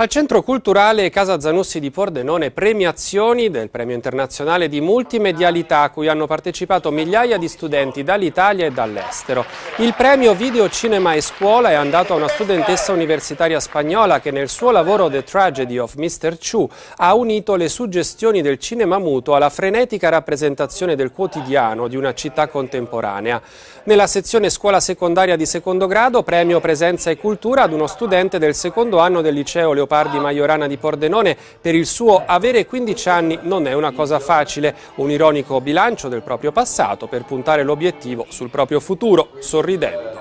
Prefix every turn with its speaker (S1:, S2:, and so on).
S1: Al Centro Culturale Casa Zanussi di Pordenone premiazioni del Premio Internazionale di Multimedialità a cui hanno partecipato migliaia di studenti dall'Italia e dall'estero. Il premio Video Cinema e Scuola è andato a una studentessa universitaria spagnola che nel suo lavoro The Tragedy of Mr. Chu ha unito le suggestioni del cinema muto alla frenetica rappresentazione del quotidiano di una città contemporanea. Nella sezione scuola secondaria di secondo grado premio Presenza e Cultura ad uno studente del secondo anno del liceo Leopardo Leopardi Maiorana di Pordenone per il suo avere 15 anni non è una cosa facile, un ironico bilancio del proprio passato per puntare l'obiettivo sul proprio futuro, sorridendo.